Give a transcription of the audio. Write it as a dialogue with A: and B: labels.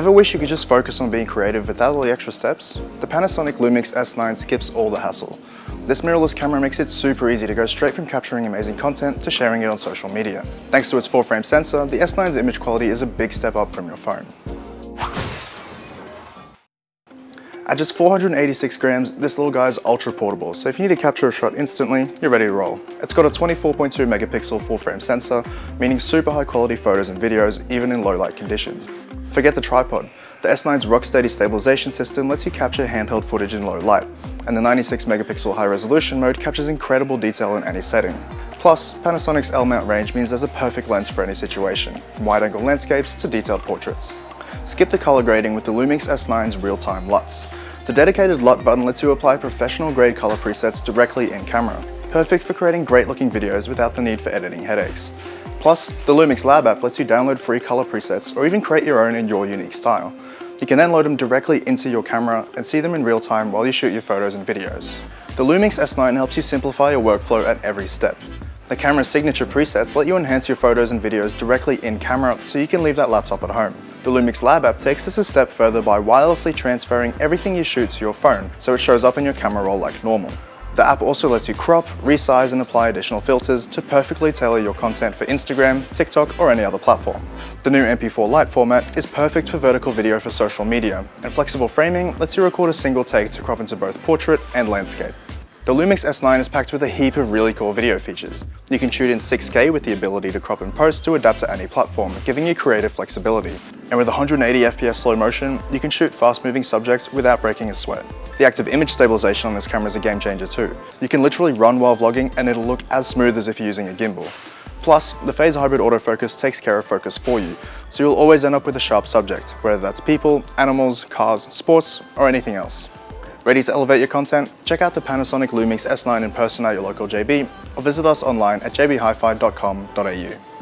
A: Ever wish you could just focus on being creative without all the extra steps? The Panasonic Lumix S9 skips all the hassle. This mirrorless camera makes it super easy to go straight from capturing amazing content to sharing it on social media. Thanks to its full frame sensor, the S9's image quality is a big step up from your phone. At just 486 grams, this little guy is ultra portable, so if you need to capture a shot instantly, you're ready to roll. It's got a 24.2 megapixel full frame sensor, meaning super high quality photos and videos even in low light conditions. Forget the tripod. The S9's rock-steady stabilization system lets you capture handheld footage in low light, and the 96 megapixel high resolution mode captures incredible detail in any setting. Plus, Panasonic's L-mount range means there's a perfect lens for any situation, from wide-angle landscapes to detailed portraits. Skip the color grading with the Lumix S9's real-time LUTs. The dedicated LUT button lets you apply professional grade color presets directly in camera, perfect for creating great looking videos without the need for editing headaches. Plus, the Lumix Lab app lets you download free color presets or even create your own in your unique style. You can then load them directly into your camera and see them in real time while you shoot your photos and videos. The Lumix S9 helps you simplify your workflow at every step. The camera's signature presets let you enhance your photos and videos directly in camera so you can leave that laptop at home. The Lumix Lab app takes this a step further by wirelessly transferring everything you shoot to your phone so it shows up in your camera roll like normal. The app also lets you crop, resize and apply additional filters to perfectly tailor your content for Instagram, TikTok or any other platform. The new MP4 Lite format is perfect for vertical video for social media, and flexible framing lets you record a single take to crop into both portrait and landscape. The Lumix S9 is packed with a heap of really cool video features. You can shoot in 6K with the ability to crop and post to adapt to any platform, giving you creative flexibility. And with 180 FPS slow motion, you can shoot fast moving subjects without breaking a sweat. The active image stabilization on this camera is a game changer too. You can literally run while vlogging and it'll look as smooth as if you're using a gimbal. Plus, the phase hybrid autofocus takes care of focus for you, so you'll always end up with a sharp subject, whether that's people, animals, cars, sports, or anything else. Ready to elevate your content? Check out the Panasonic Lumix S9 in person at your local JB, or visit us online at jbhifi.com.au.